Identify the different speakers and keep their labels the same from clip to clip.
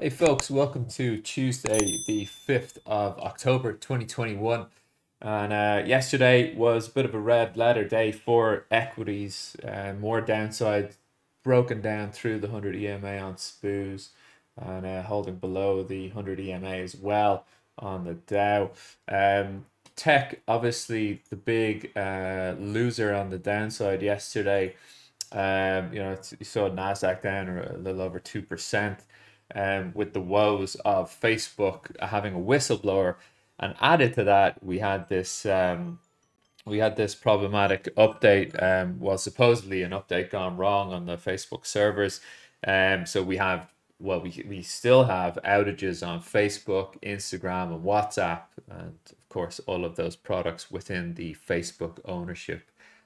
Speaker 1: Hey folks, welcome to Tuesday, the 5th of October 2021. And uh, yesterday was a bit of a red letter day for equities, uh, more downside broken down through the 100 EMA on SPOOs and uh, holding below the 100 EMA as well on the Dow. Um, tech, obviously, the big uh, loser on the downside yesterday. Um, you know, you saw Nasdaq down a little over two percent, um, with the woes of Facebook having a whistleblower, and added to that, we had this um, we had this problematic update. Um, well, supposedly an update gone wrong on the Facebook servers. Um, so we have well, we we still have outages on Facebook, Instagram, and WhatsApp, and of course all of those products within the Facebook ownership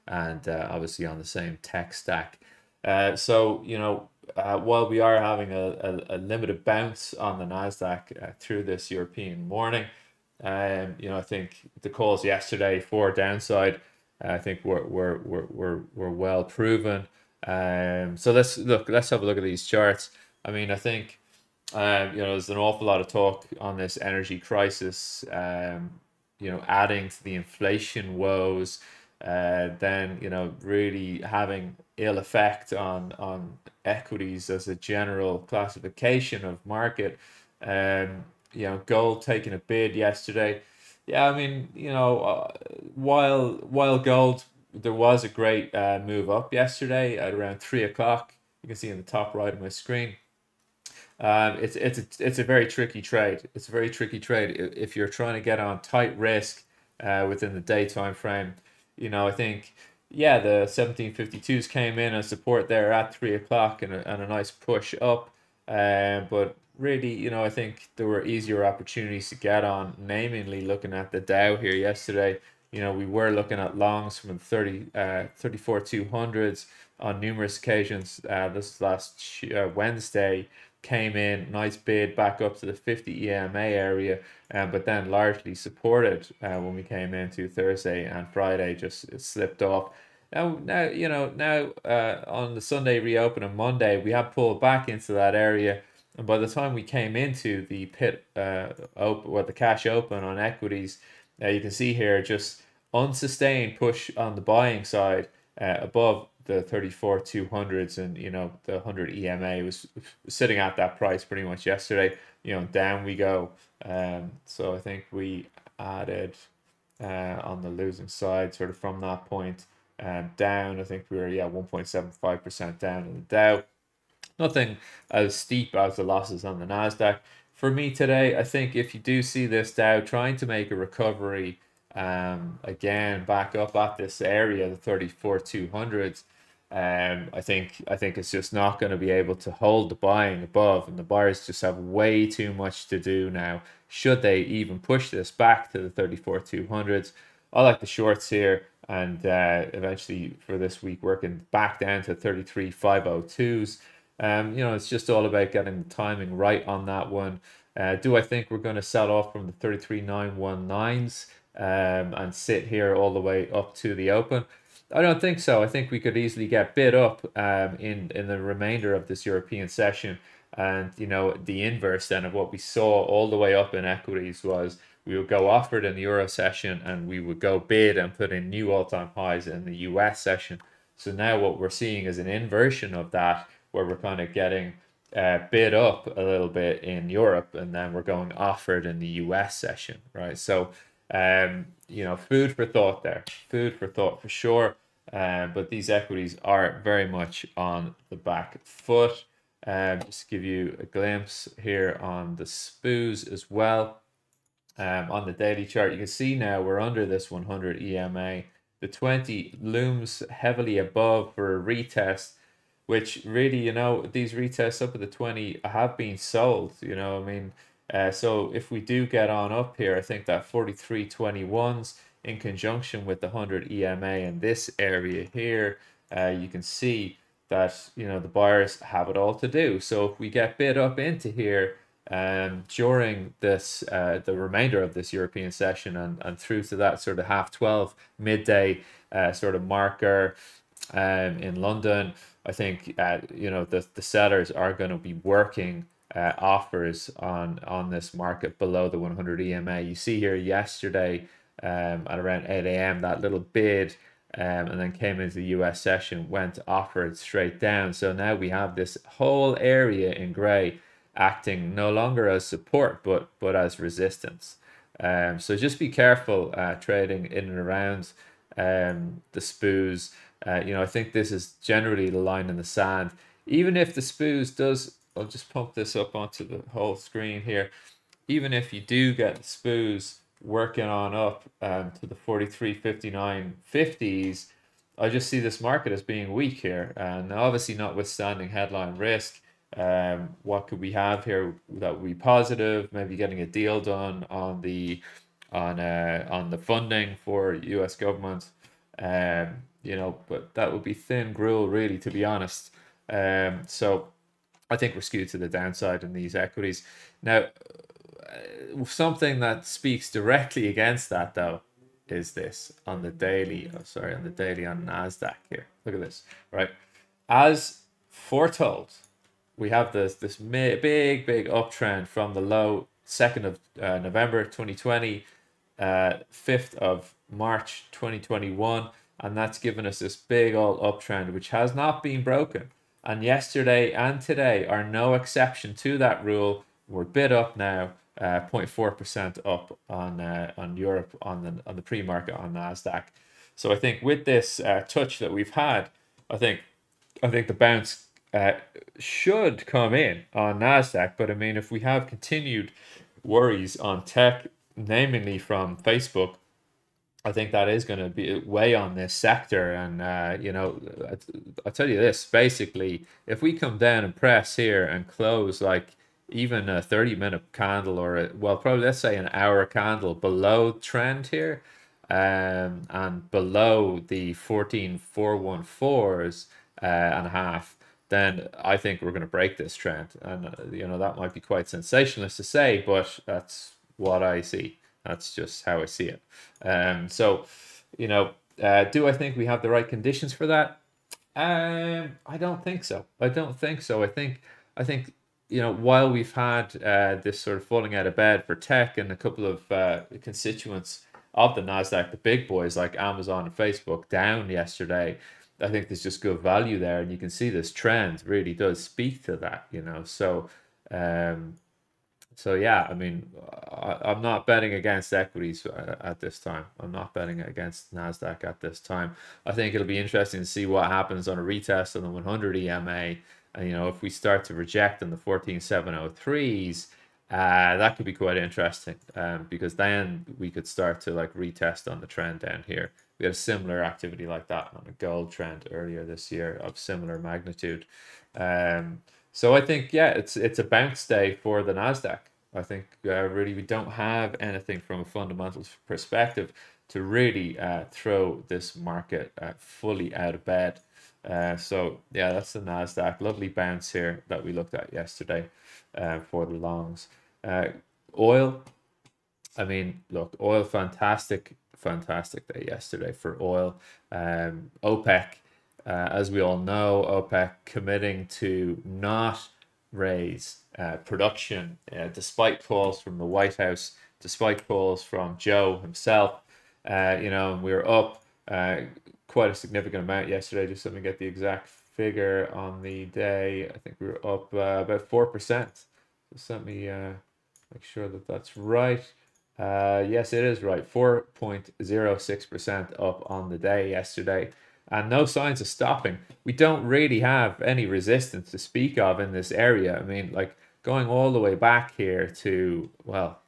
Speaker 1: and uh, obviously on the same tech stack. Uh, so, you know, uh, while we are having a, a, a, limited bounce on the NASDAQ uh, through this European morning, um, you know, I think the calls yesterday for downside, I think were, were, were, were, were well proven. Um, so let's look, let's have a look at these charts. I mean, I think, um, you know, there's an awful lot of talk on this energy crisis, um, you know, adding to the inflation woes, uh, then you know really having ill effect on on equities as a general classification of market. Um, you know, gold taking a bid yesterday. Yeah, I mean, you know, uh, while while gold there was a great uh, move up yesterday at around three o'clock. You can see in the top right of my screen. Um, it's it's a, it's a very tricky trade. It's a very tricky trade if you're trying to get on tight risk uh, within the day time frame you know, I think, yeah, the 1752s came in as support there at three o'clock and a, and a nice push up. Um, but really, you know, I think there were easier opportunities to get on, namely looking at the Dow here yesterday. You know, we were looking at longs from the 30, uh, 34 200s on numerous occasions uh, this last uh, Wednesday came in, nice bid back up to the 50 EMA area, um, but then largely supported uh, when we came into Thursday and Friday, just slipped off. Now, now you know, now uh, on the Sunday reopen on Monday, we had pulled back into that area. And by the time we came into the pit uh, open, well, the cash open on equities, uh, you can see here just unsustained push on the buying side uh, above the 34 200s and you know the 100 EMA was sitting at that price pretty much yesterday. You know down we go. Um so I think we added uh on the losing side sort of from that point um down. I think we were yeah 1.75% down in the Dow. Nothing as steep as the losses on the Nasdaq. For me today I think if you do see this Dow trying to make a recovery um again back up at this area the 34 200s um, I think I think it's just not going to be able to hold the buying above, and the buyers just have way too much to do now. Should they even push this back to the 34 200s? I like the shorts here, and uh, eventually for this week working back down to 33 502s. Um, you know, it's just all about getting the timing right on that one. Uh, do I think we're going to sell off from the 33 919s um, and sit here all the way up to the open? I don't think so. I think we could easily get bid up um, in in the remainder of this European session, and you know the inverse then of what we saw all the way up in equities was we would go offered in the Euro session and we would go bid and put in new all time highs in the US session. So now what we're seeing is an inversion of that, where we're kind of getting uh, bid up a little bit in Europe, and then we're going offered in the US session, right? So um, you know, food for thought there, food for thought for sure. Um, but these equities are very much on the back foot. Um, just give you a glimpse here on the SPOOs as well. Um, on the daily chart, you can see now we're under this 100 EMA. The 20 looms heavily above for a retest, which really, you know, these retests up at the 20 have been sold. You know, I mean, uh, so if we do get on up here, I think that 4321s in conjunction with the 100 EMA in this area here, uh, you can see that, you know, the buyers have it all to do. So if we get bid up into here um, during this, uh, the remainder of this European session and, and through to that sort of half 12 midday uh, sort of marker um, in London, I think, uh, you know, the, the sellers are going to be working uh, offers on on this market below the 100 EMA. You see here yesterday um, at around 8 a.m. that little bid um, and then came into the US session, went offered straight down. So now we have this whole area in grey acting no longer as support but but as resistance. Um, so just be careful uh, trading in and around um, the SPOOs. Uh, you know, I think this is generally the line in the sand. Even if the SPOOs does, I'll just pump this up onto the whole screen here. Even if you do get the SPOOs working on up um, to the 43, 59, 50s, I just see this market as being weak here. And obviously notwithstanding headline risk, um, what could we have here that would be positive? Maybe getting a deal done on the on uh, on the funding for U.S. government. Um, you know, but that would be thin gruel, really, to be honest. Um, so I think we're skewed to the downside in these equities. Now, uh, something that speaks directly against that, though, is this on the daily. Oh, sorry, on the daily on Nasdaq here. Look at this, right? As foretold we have this this big big uptrend from the low second of uh, November 2020, uh, fifth of March 2021, and that's given us this big old uptrend which has not been broken. And yesterday and today are no exception to that rule. We're bid up now, 0.4% uh, up on uh, on Europe on the on the pre market on Nasdaq. So I think with this uh, touch that we've had, I think I think the bounce uh, should come in on Nasdaq. But I mean, if we have continued worries on tech, namely from Facebook, I think that is going to be weigh on this sector. And uh, you know, I'll tell you this: basically, if we come down and press here and close like even a 30 minute candle or a, well probably let's say an hour candle below trend here um and below the 14414s uh, and a half then I think we're going to break this trend. And, uh, you know, that might be quite sensationalist to say, but that's what I see. That's just how I see it. Um, so, you know, uh, do I think we have the right conditions for that? Um, I don't think so. I don't think so. I think, I think, you know, while we've had uh, this sort of falling out of bed for tech and a couple of uh, constituents of the Nasdaq, the big boys like Amazon and Facebook, down yesterday. I think there's just good value there, and you can see this trend really does speak to that, you know. So, um, so yeah, I mean, I, am not betting against equities at this time. I'm not betting against Nasdaq at this time. I think it'll be interesting to see what happens on a retest on the 100 EMA, and you know, if we start to reject on the 14703s. Uh, that could be quite interesting um, because then we could start to like retest on the trend down here we had a similar activity like that on a gold trend earlier this year of similar magnitude. Um, so I think yeah, it's it's a bounce day for the Nasdaq. I think uh, really we don't have anything from a fundamentals perspective to really uh, throw this market uh, fully out of bed. Uh, so yeah, that's the Nasdaq. Lovely bounce here that we looked at yesterday uh, for the longs. Uh, oil. I mean, look, oil fantastic fantastic day yesterday for oil. Um, OPEC, uh, as we all know, OPEC committing to not raise uh, production uh, despite calls from the White House, despite calls from Joe himself. Uh, you know, we were up uh, quite a significant amount yesterday. Just let me get the exact figure on the day. I think we were up about 4%. Just let me make sure that that's right. Uh, yes, it is right. 4.06% up on the day yesterday. And no signs of stopping. We don't really have any resistance to speak of in this area. I mean, like going all the way back here to, well,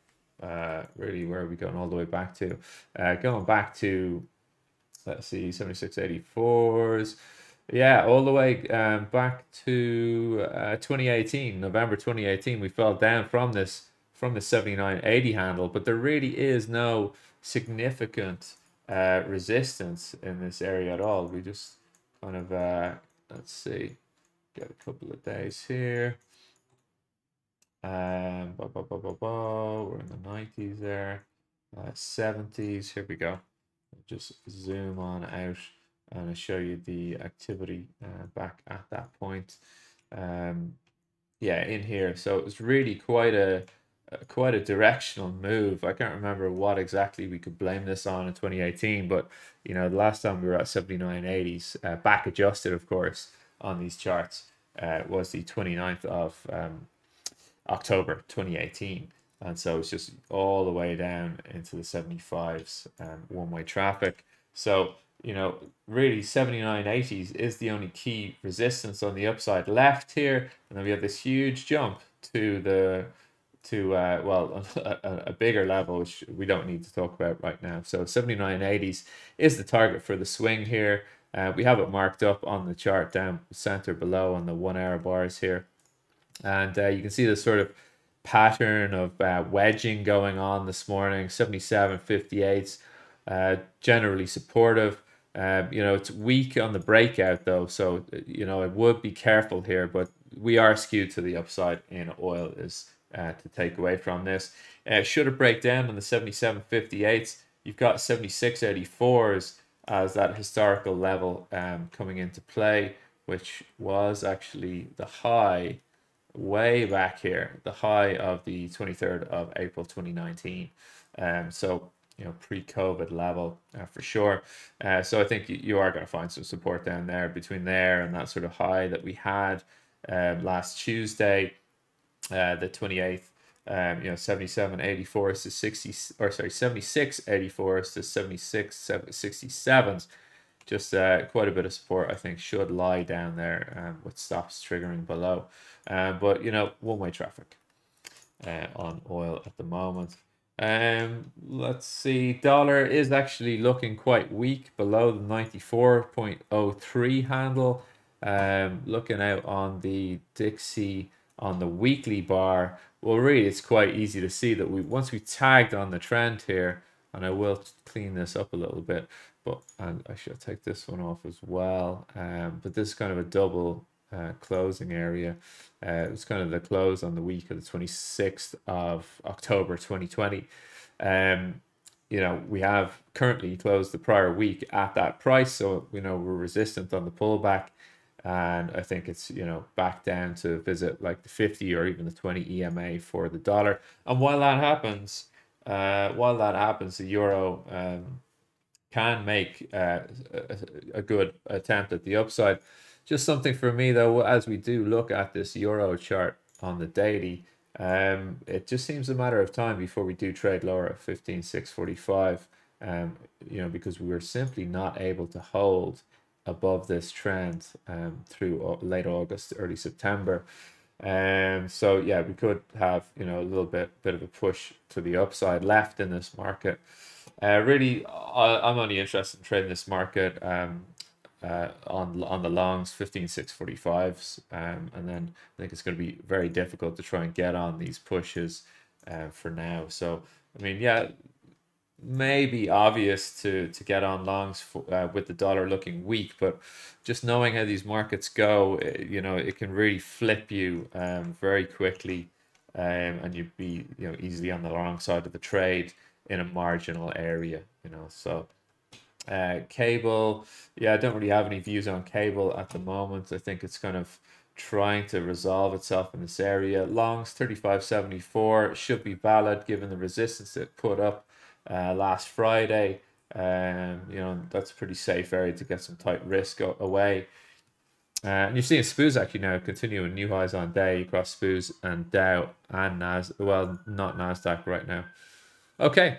Speaker 1: uh, really, where are we going all the way back to? Uh, going back to, let's see, 7684s. Yeah, all the way um, back to uh, 2018, November 2018, we fell down from this from the 7980 handle, but there really is no significant uh, resistance in this area at all. We just kind of, uh, let's see, get a couple of days here. Um, bah, bah, bah, we're in the 90s there, uh, 70s. Here we go. Just zoom on out and I'll show you the activity uh, back at that point. Um, yeah, in here. So it was really quite a quite a directional move. I can't remember what exactly we could blame this on in 2018, but you know, the last time we were at 79.80s, uh, back adjusted, of course, on these charts, uh, was the 29th of um, October 2018. And so it's just all the way down into the 75s um, one way traffic. So, you know, really 79.80s is the only key resistance on the upside left here. And then we have this huge jump to the to uh, well a, a, bigger level which we don't need to talk about right now. So 7980s is the target for the swing here. Uh, we have it marked up on the chart down center below on the one hour bars here. And uh, you can see the sort of pattern of uh, wedging going on this morning. 77 58s uh, generally supportive. Um, you know it's weak on the breakout though so you know it would be careful here but we are skewed to the upside in oil is uh, to take away from this. Uh, should it break down on the 77.58s, you've got 76.84s as that historical level um, coming into play, which was actually the high way back here, the high of the 23rd of April 2019. Um, so, you know, pre-COVID level uh, for sure. Uh, so I think you are going to find some support down there between there and that sort of high that we had um, last Tuesday uh, the 28th, um, you know, 77, 84 to 60, or sorry, 76, 84 to 76, 67s. Just uh, quite a bit of support, I think, should lie down there um, with stops triggering below. Um, but, you know, one-way traffic uh, on oil at the moment. Um, let's see, dollar is actually looking quite weak below the 94.03 handle. Um, looking out on the Dixie on the weekly bar, well, really, it's quite easy to see that we once we tagged on the trend here, and I will clean this up a little bit, but and I should take this one off as well. Um, but this is kind of a double uh, closing area. Uh, it's kind of the close on the week of the 26th of October 2020. Um, you know, we have currently closed the prior week at that price, so you know we're resistant on the pullback and I think it's you know back down to visit like the 50 or even the 20 EMA for the dollar. And while that happens, uh, while that happens, the euro um, can make uh, a, a good attempt at the upside. Just something for me though, as we do look at this euro chart on the daily, um, it just seems a matter of time before we do trade lower at 15,645. Um, you know, because we were simply not able to hold above this trend um, through late August, early September. Um, so yeah, we could have you know a little bit bit of a push to the upside left in this market. Uh, really, I, am only interested in trading this market um, uh, on on the longs, fifteen six forty fives, um, and then I think it's going to be very difficult to try and get on these pushes uh, for now. So I mean, yeah, maybe obvious to to get on longs for, uh, with the dollar looking weak, but just knowing how these markets go, eh, you know, it can really flip you um, very quickly, um, and you'd be you know easily on the wrong side of the trade in a marginal area, you know. So, uh, cable, yeah, I don't really have any views on cable at the moment. I think it's kind of trying to resolve itself in this area. Longs 35.74 should be valid given the resistance it put up uh, last Friday. Um, you know, that's a pretty safe area to get some tight risk away. Uh, and you're seeing SPOOs actually now continuing new highs on day across SPOOs and Dow and Nas. Well, not Nasdaq right now. Okay,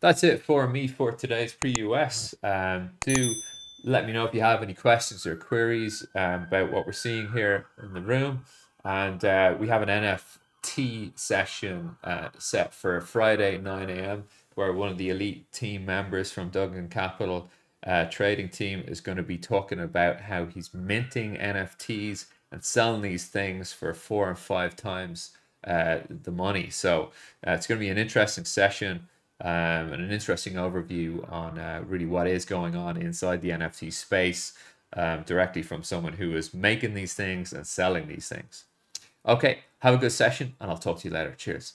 Speaker 1: that's it for me for today's pre-US. Um, do let me know if you have any questions or queries um, about what we're seeing here in the room. And uh, we have an NFT session uh, set for Friday, 9 a.m where one of the elite team members from Duggan Capital uh, trading team is going to be talking about how he's minting NFTs and selling these things for four and five times uh, the money. So uh, it's going to be an interesting session um, and an interesting overview on uh, really what is going on inside the NFT space um, directly from someone who is making these things and selling these things. Okay, have a good session and I'll talk to you later. Cheers.